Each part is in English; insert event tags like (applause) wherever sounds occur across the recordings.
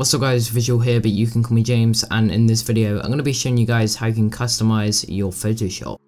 What's up guys, Visual here, but you can call me James, and in this video I'm going to be showing you guys how you can customize your Photoshop.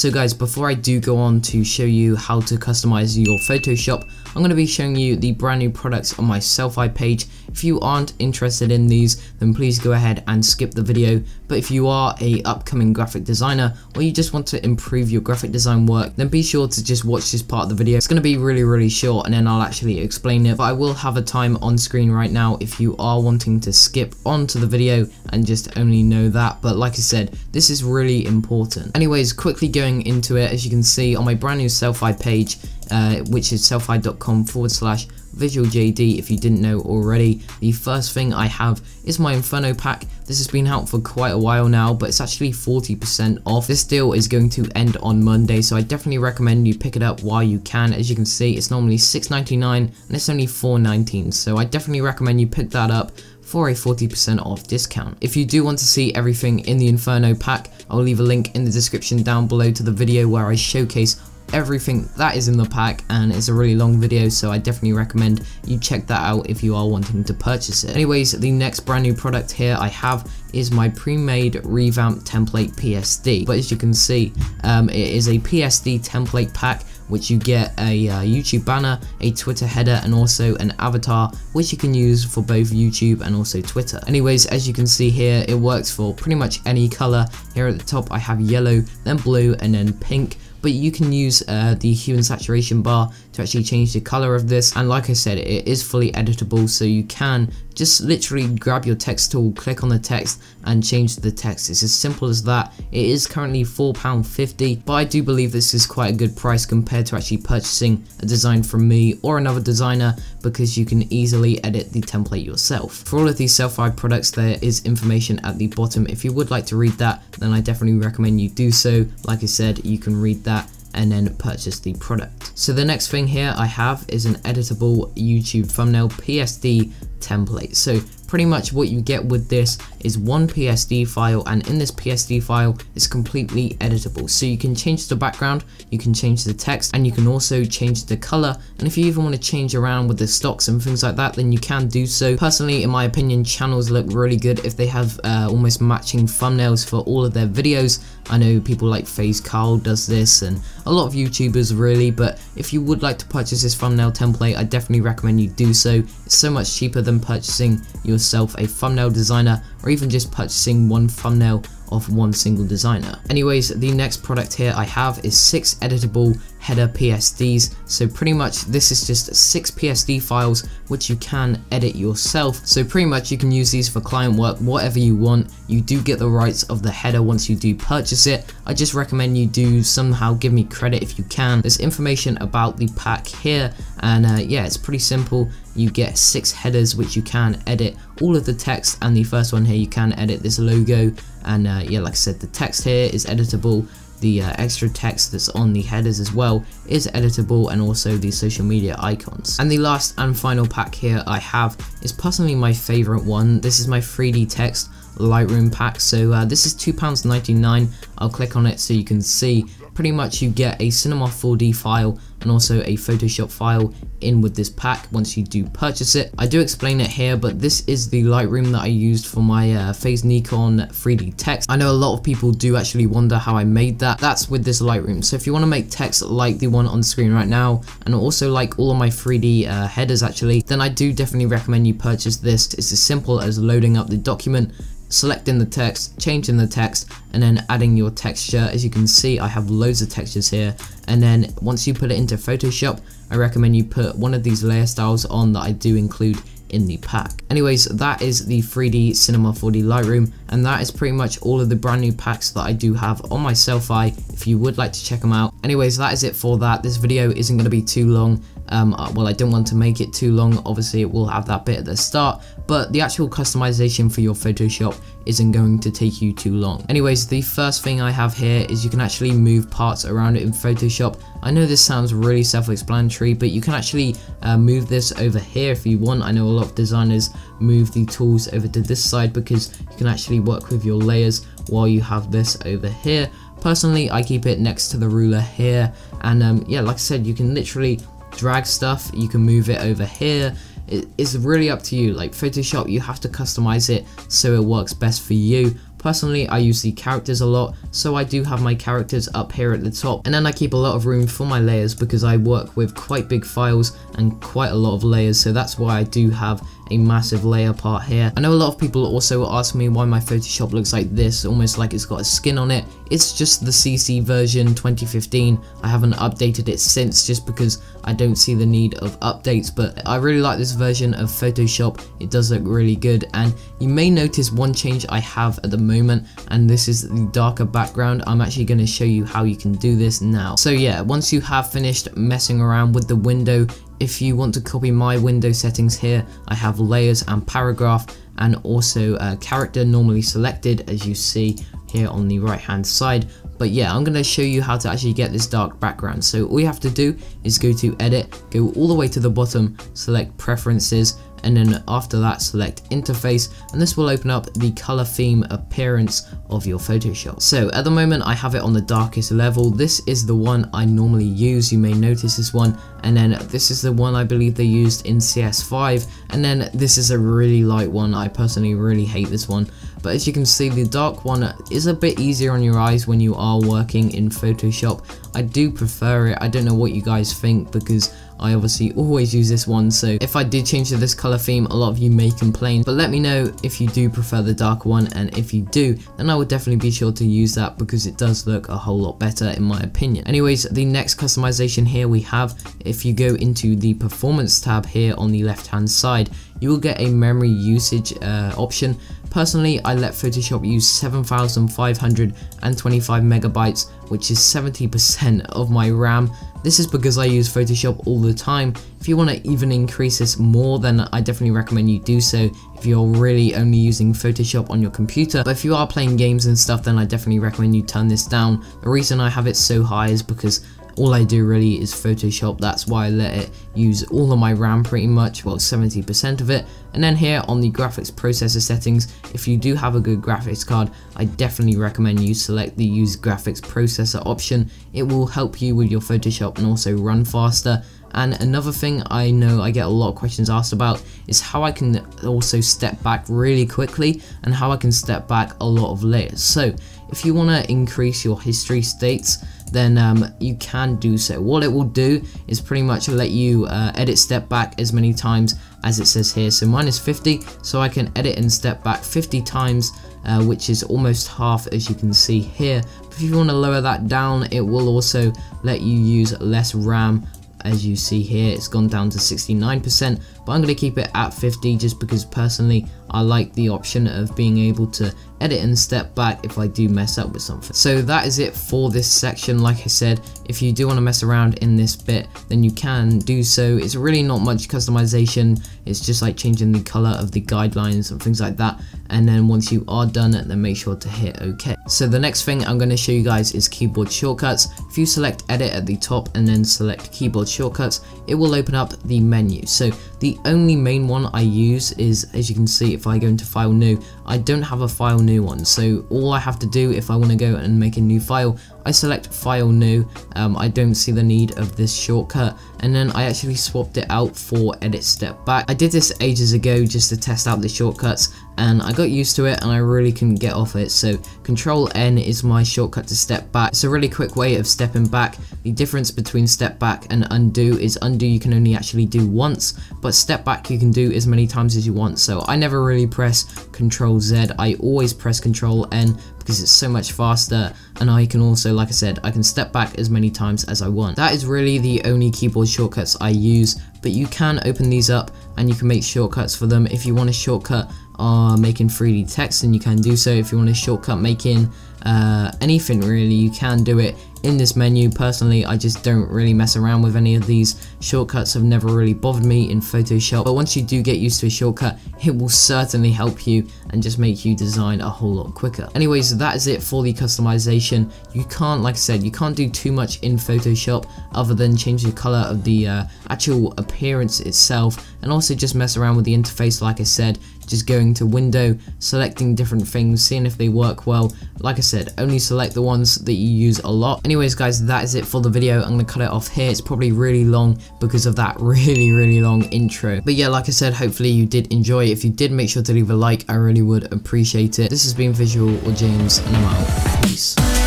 So guys, before I do go on to show you how to customize your Photoshop, I'm going to be showing you the brand new products on my Sellfy page. If you aren't interested in these, then please go ahead and skip the video. But if you are a upcoming graphic designer or you just want to improve your graphic design work, then be sure to just watch this part of the video. It's going to be really, really short and then I'll actually explain it. But I will have a time on screen right now if you are wanting to skip onto the video and just only know that. But like I said, this is really important. Anyways, quickly going into it, as you can see on my brand new Sellfy page, uh, which is sellfy.com forward slash visual JD if you didn't know already. The first thing I have is my Inferno pack. This has been out for quite a while now, but it's actually 40% off. This deal is going to end on Monday, so I definitely recommend you pick it up while you can. As you can see, it's normally $6.99 and it's only $4.19, so I definitely recommend you pick that up for a 40% off discount. If you do want to see everything in the Inferno pack, I'll leave a link in the description down below to the video where I showcase everything that is in the pack and it's a really long video so I definitely recommend you check that out if you are wanting to purchase it. Anyways, the next brand new product here I have is my pre-made revamp template PSD. But as you can see, um, it is a PSD template pack which you get a uh, YouTube banner, a Twitter header, and also an avatar, which you can use for both YouTube and also Twitter. Anyways, as you can see here, it works for pretty much any color. Here at the top, I have yellow, then blue, and then pink but you can use uh, the hue and saturation bar to actually change the color of this. And like I said it is fully editable so you can just literally grab your text tool click on the text and change the text. It's as simple as that. It is currently £4.50 but I do believe this is quite a good price compared to actually purchasing a design from me or another designer because you can easily edit the template yourself. For all of these Sellfy products there is information at the bottom. If you would like to read that then I definitely recommend you do so. Like I said you can read that and then purchase the product. So the next thing here I have is an editable YouTube thumbnail PSD template. So pretty much what you get with this is one PSD file and in this PSD file it's completely editable. So you can change the background you can change the text and you can also change the color. And if you even want to change around with the stocks and things like that then you can do so. Personally in my opinion channels look really good if they have uh, almost matching thumbnails for all of their videos. I know people like FaZe Carl does this and a lot of YouTubers really but if you would like to purchase this thumbnail template I definitely recommend you do so. It's so much cheaper than purchasing yourself a thumbnail designer or even just purchasing one thumbnail of one single designer. Anyways, the next product here I have is six editable header PSDs. So pretty much this is just six PSD files which you can edit yourself. So pretty much you can use these for client work, whatever you want. You do get the rights of the header once you do purchase it. I just recommend you do somehow give me credit if you can. There's information about the pack here and uh, yeah, it's pretty simple. You get six headers which you can edit all of the text and the first one here you can edit this logo and uh, yeah like I said the text here is editable the uh, extra text that's on the headers as well is editable and also the social media icons. And the last and final pack here I have is personally my favorite one. This is my 3D text Lightroom pack. So uh, this is £2.99. I'll click on it so you can see pretty much you get a Cinema 4D file and also a Photoshop file in with this pack once you do purchase it. I do explain it here, but this is the Lightroom that I used for my uh, FaZe Nikan 3D text. I know a lot of people do actually wonder how I made that. That's with this Lightroom. So if you want to make text like the one on screen right now, and also like all of my 3D uh, headers actually, then I do definitely recommend you purchase this. It's as simple as loading up the document, selecting the text, changing the text, and then adding your texture. As you can see, I have loads of textures here. And then once you put it into Photoshop, I recommend you put one of these layer styles on that I do include in the pack. Anyways, that is the 3D Cinema 4D Lightroom, and that is pretty much all of the brand new packs that I do have on my Sellfy, if you would like to check them out. Anyways, that is it for that. This video isn't going to be too long, um, uh, well, I don't want to make it too long. Obviously, it will have that bit at the start, but the actual customization for your Photoshop isn't going to take you too long. Anyways, the first thing I have here is you can actually move parts around in Photoshop. I know this sounds really self-explanatory, but you can actually uh, move this over here if you want. I know a lot of designers move the tools over to this side because you can actually work with your layers while you have this over here Personally, I keep it next to the ruler here, and um, yeah, like I said, you can literally drag stuff, you can move it over here, it's really up to you. Like Photoshop, you have to customize it so it works best for you. Personally, I use the characters a lot, so I do have my characters up here at the top, and then I keep a lot of room for my layers because I work with quite big files and quite a lot of layers, so that's why I do have a massive layer part here. I know a lot of people also ask me why my Photoshop looks like this, almost like it's got a skin on it. It's just the CC version 2015. I haven't updated it since just because I don't see the need of updates, but I really like this version of Photoshop. It does look really good, and you may notice one change I have at the moment, and this is the darker background. I'm actually going to show you how you can do this now. So yeah, once you have finished messing around with the window, if you want to copy my window settings here, I have layers and paragraph and also a character normally selected as you see here on the right hand side. But yeah, I'm going to show you how to actually get this dark background. So all you have to do is go to edit, go all the way to the bottom, select preferences, and then after that select interface and this will open up the color theme appearance of your Photoshop. So at the moment I have it on the darkest level, this is the one I normally use, you may notice this one, and then this is the one I believe they used in CS5, and then this is a really light one, I personally really hate this one, but as you can see the dark one is a bit easier on your eyes when you are working in Photoshop. I do prefer it, I don't know what you guys think because I obviously always use this one so if I did change to this color theme a lot of you may complain but let me know if you do prefer the dark one and if you do then I would definitely be sure to use that because it does look a whole lot better in my opinion. Anyways the next customization here we have if you go into the performance tab here on the left hand side you will get a memory usage uh, option Personally, I let Photoshop use 7,525 megabytes, which is 70% of my RAM. This is because I use Photoshop all the time. If you want to even increase this more, then I definitely recommend you do so if you're really only using Photoshop on your computer. But if you are playing games and stuff, then I definitely recommend you turn this down. The reason I have it so high is because all I do really is Photoshop, that's why I let it use all of my RAM pretty much, well 70% of it. And then here on the graphics processor settings, if you do have a good graphics card, I definitely recommend you select the use graphics processor option. It will help you with your Photoshop and also run faster. And another thing I know I get a lot of questions asked about is how I can also step back really quickly and how I can step back a lot of layers. So if you want to increase your history states, then um, you can do so. What it will do is pretty much let you uh, edit step back as many times as it says here. So mine is 50, so I can edit and step back 50 times, uh, which is almost half as you can see here. If you want to lower that down, it will also let you use less RAM as you see here it's gone down to 69% but I'm going to keep it at 50 just because personally I like the option of being able to edit and step back if I do mess up with something. So that is it for this section. Like I said, if you do want to mess around in this bit, then you can do so. It's really not much customization. It's just like changing the color of the guidelines and things like that. And then once you are done, then make sure to hit OK. So the next thing I'm going to show you guys is keyboard shortcuts. If you select edit at the top and then select keyboard shortcuts, it will open up the menu. So the only main one I use is, as you can see, if I go into file new, I don't have a file new one. So all I have to do if I want to go and make a new file, I select file new, um, I don't see the need of this shortcut, and then I actually swapped it out for edit step back. I did this ages ago just to test out the shortcuts, and I got used to it and I really couldn't get off it. So control N is my shortcut to step back. It's a really quick way of stepping back. The difference between step back and undo is undo you can only actually do once but step back you can do as many times as you want. So I never really press control Z. I always press control N because it's so much faster and I can also like I said I can step back as many times as I want. That is really the only keyboard shortcuts I use but you can open these up and you can make shortcuts for them. If you want a shortcut are making 3D text and you can do so. If you want a shortcut making uh, anything really you can do it in this menu. Personally, I just don't really mess around with any of these. Shortcuts have never really bothered me in Photoshop, but once you do get used to a shortcut, (laughs) it will certainly help you and just make you design a whole lot quicker. Anyways, that is it for the customization. You can't, like I said, you can't do too much in Photoshop other than change the color of the uh, actual appearance itself and also just mess around with the interface like I said just going to window selecting different things seeing if they work well like I said only select the ones that you use a lot. Anyways guys that is it for the video. I'm gonna cut it off here. It's probably really long because of that (laughs) really really long intro. But yeah like I said hopefully you did enjoy. If you did make sure to leave a like. I really would appreciate it. This has been visual or James and I'm out